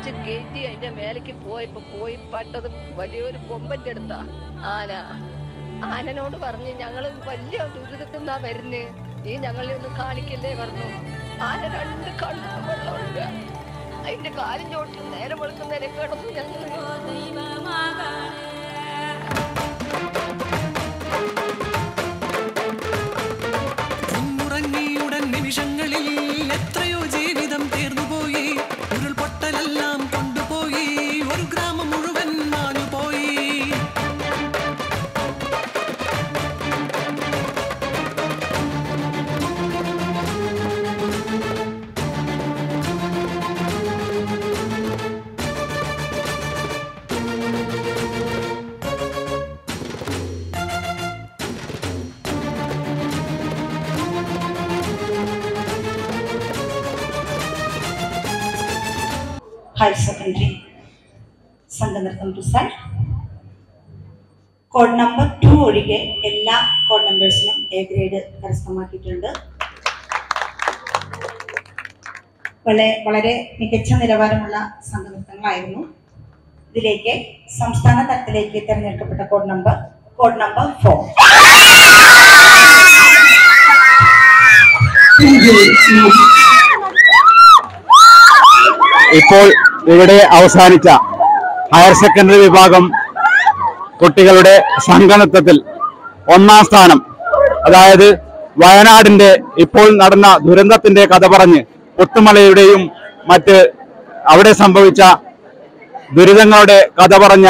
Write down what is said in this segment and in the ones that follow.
പിടിച്ച് കയറ്റി അതിന്റെ മേലേക്ക് പോയപ്പോ പോയി പട്ടത് വലിയൊരു കൊമ്പന്റെ അടുത്താ. ആന. ആനനോട് പറഞ്ഞ് ഞങ്ങൾ വലിയ ദുരിതത്തിന്നാ വരുന്നേ. നീ ഞങ്ങളെ ഒന്ന് കാണിക്കല്ലേ? പറഞ്ഞു. ആന രണ്ട് കണ്ണു വെള്ളമുണ്ട്. അതിന്റെ കാലും ചോട്ടിൽ നേരെ വെളുക്കുന്നേരെ കിടന്നു ഞങ്ങൾ ഹയർ സെക്കൻഡറി സംഘനൃത്തം റിസൾട്ട് കോഡ് നമ്പർ ടു ഒഴികെ എല്ലാ കോഡ് നമ്പേഴ്സിനും എ ഗ്രേഡ് കരസ്ഥമാക്കിയിട്ടുണ്ട്. വളരെ വളരെ മികച്ച നിലവാരമുള്ള സംഘനൃത്തങ്ങളായിരുന്നു ഇതിലേക്ക് സംസ്ഥാന തലത്തിലേക്ക് തിരഞ്ഞെടുക്കപ്പെട്ട code number code number four. ഇപ്പോൾ ഇവിടെ അവസാനിച്ച ഹയർ സെക്കൻഡറി വിഭാഗം കുട്ടികളുടെ സംഗണത്വത്തിൽ ഒന്നാം സ്ഥാനം. അതായത് വയനാടിന്റെ ഇപ്പോൾ നടന്ന ദുരന്തത്തിന്റെ കഥ പറഞ്ഞ് പുത്തുമലയുടെയും മറ്റ് അവിടെ സംഭവിച്ച ദുരിതങ്ങളുടെ കഥ പറഞ്ഞ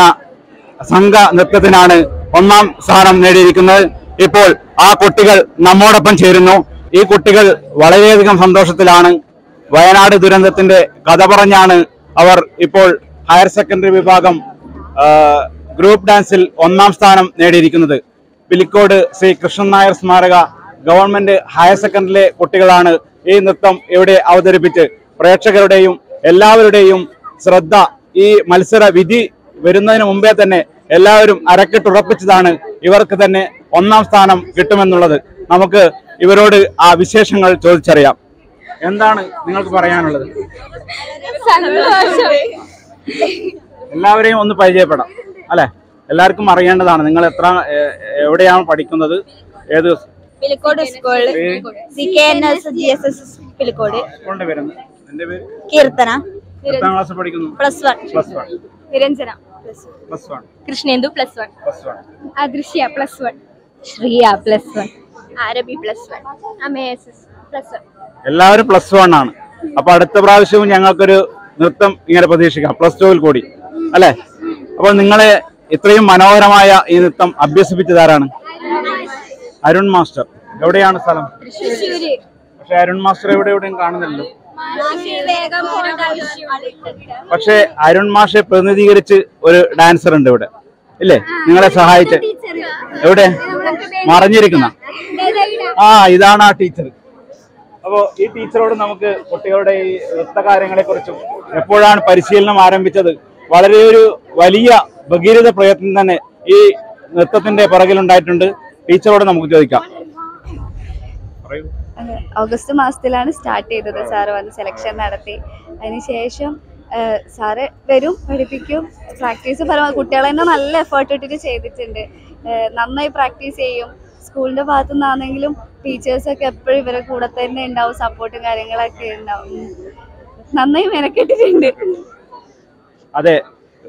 സംഘ നൃത്തത്തിനാണ് ഒന്നാം സ്ഥാനം നേടിയിരിക്കുന്നത്. ഇപ്പോൾ ആ കുട്ടികൾ നമ്മോടൊപ്പം ചേരുന്നു. ഈ കുട്ടികൾ വളരെയധികം സന്തോഷത്തിലാണ്. വയനാട് ദുരന്തത്തിന്റെ കഥ പറഞ്ഞാണ് അവർ ഇപ്പോൾ ഹയർ സെക്കൻഡറി വിഭാഗം ഗ്രൂപ്പ് ഡാൻസിൽ ഒന്നാം സ്ഥാനം നേടിയിരിക്കുന്നത്. പിലിക്കോട് ശ്രീ കൃഷ്ണൻ നായർ സ്മാരക ഗവൺമെന്റ് ഹയർ സെക്കൻഡറിയിലെ കുട്ടികളാണ് ഈ നൃത്തം ഇവിടെ അവതരിപ്പിച്ച് പ്രേക്ഷകരുടെയും എല്ലാവരുടെയും ശ്രദ്ധ ഈ മത്സര വിധി വരുന്നതിന് മുമ്പേ തന്നെ എല്ലാവരും അരക്കിട്ടുറപ്പിച്ചതാണ് ഇവർക്ക് തന്നെ ഒന്നാം സ്ഥാനം കിട്ടുമെന്നുള്ളത്. നമുക്ക് ഇവരോട് ആ വിശേഷങ്ങൾ ചോദിച്ചറിയാം. എന്താണ് നിങ്ങൾക്ക് പറയാനുള്ളത്? എല്ലാവരെയും ഒന്ന് പരിചയപ്പെടാം അല്ലെ എല്ലാവർക്കും അറിയേണ്ടതാണ് നിങ്ങൾ എത്ര എവിടെയാണ് പഠിക്കുന്നത് ഏത് പിലിക്കോട് സ്കൂളിൽ C K N S G S S Pilicode സ്കൂളിന്റെ പേര് എന്റെ പേര് കീർത്തന എത്രാം ക്ലാസ് പഠിക്കുന്നു plus one plus one Niranjana plus one Krishnendu plus one plus one Adrishya plus one Shriya plus one Aarabi plus one അമേസസ് plus one എല്ലാവരും plus one ആണ് അപ്പൊ അടുത്ത പ്രാവശ്യവും ഞങ്ങൾക്കൊരു നൃത്തം ഇങ്ങനെ പ്രതീക്ഷിക്കാം. പ്ലസ് ടുവിൽ കൂടി. അല്ലെ? അപ്പോൾ നിങ്ങളെ ഇത്രയും മനോഹരമായ ഈ നൃത്തം അഭ്യസിപ്പിച്ചതാരാണ് അരുൺ മാസ്റ്റർ. എവിടെയാണ് സ്ഥലം? പക്ഷെ അരുൺ മാസ്റ്റർ എവിടെ എവിടെയും കാണുന്നില്ലല്ലോ. പക്ഷെ അരുൺ മാഷെ പ്രതിനിധീകരിച്ച് ഒരു ഡാൻസർ ഉണ്ട് ഇവിടെ. ഇല്ലേ? നിങ്ങളെ സഹായിച്ച്. എവിടെ? മറിഞ്ഞിരിക്കുന്ന. ആ ഇതാണ് ആ ടീച്ചർ അപ്പോ ഈ ടീച്ചറോട് നമുക്ക് കുട്ടികളുടെ ഈ നൃത്ത കാര്യങ്ങളെ കുറിച്ചും എപ്പോഴാണ് പരിശീലനം ആരംഭിച്ചത്? വളരെ ഒരു വലിയ ഭഗീരഥ പ്രയത്നം തന്നെ ഈ നൃത്തത്തിന്റെ പുറകിലുണ്ടായിട്ടുണ്ട്. ടീച്ചറോട് നമുക്ക് ചോദിക്കാം. ഓഗസ്റ്റ് മാസത്തിലാണ് സ്റ്റാർട്ട് ചെയ്തത്. സാറ് വന്ന് സെലക്ഷൻ നടത്തി. അതിനുശേഷം സാറ് വരും പഠിപ്പിക്കും. പ്രാക്ടീസ് പരമാവധി കുട്ടികളെ തന്നെ നല്ല എഫേർട്ട് ഇട്ടിട്ട് ചെയ്തിട്ടുണ്ട്. നന്നായി പ്രാക്ടീസ് ചെയ്യും. സ്കൂളിന്റെ ഭാഗത്തു നിന്നാണെങ്കിലും ടീച്ചേഴ്സൊക്കെ എപ്പോഴും ഇവരെ കൂടെ തന്നെ ഉണ്ടാവും സപ്പോർട്ടും കാര്യങ്ങളൊക്കെ ഉണ്ടാവും. നന്നായി മെനക്കെട്ടിട്ടുണ്ട്. അതെ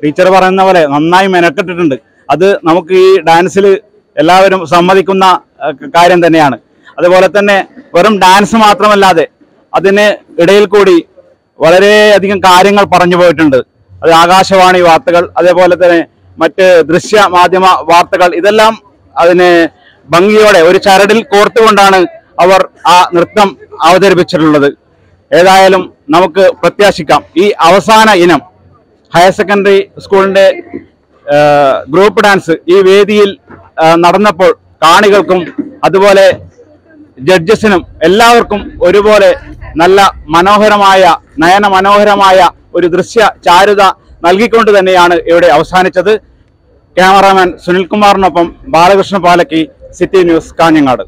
ടീച്ചർ പറയുന്ന പോലെ നന്നായി മെനക്കെട്ടിട്ടുണ്ട്. അത് നമുക്ക് ഈ ഡാൻസിൽ എല്ലാവരും സമ്മതിക്കുന്ന കാര്യം തന്നെയാണ്. അതുപോലെ തന്നെ വെറും ഡാൻസ് മാത്രമല്ലാതെ അതിന് ഇടയിൽ കൂടി വളരെയധികം കാര്യങ്ങൾ പറഞ്ഞു പോയിട്ടുണ്ട്. അത് ആകാശവാണി വാർത്തകൾ അതേപോലെ തന്നെ മറ്റ് ദൃശ്യ മാധ്യമ വാർത്തകൾ ഇതെല്ലാം അതിന് ഭംഗിയോടെ ഒരു ചരടിൽ കോർത്തുകൊണ്ടാണ് അവർ ആ നൃത്തം അവതരിപ്പിച്ചിട്ടുള്ളത്. ഏതായാലും നമുക്ക് പ്രത്യാശിക്കാം. ഈ അവസാന ഇനം ഹയർ സെക്കൻഡറി സ്കൂളിന്റെ ഗ്രൂപ്പ് ഡാൻസ് ഈ വേദിയിൽ നടന്നപ്പോൾ കാണികൾക്കും അതുപോലെ ജഡ്ജസിനും എല്ലാവർക്കും ഒരുപോലെ നല്ല മനോഹരമായ നയന മനോഹരമായ ഒരു ദൃശ്യ ചാരുത നൽകിക്കൊണ്ട് തന്നെയാണ് ഇവിടെ അവസാനിച്ചത്. ക്യാമറാമാൻ സുനിൽകുമാറിനൊപ്പം ബാലകൃഷ്ണ പാലക്കി സിറ്റി ന്യൂസ് കാഞ്ഞങ്ങാട്.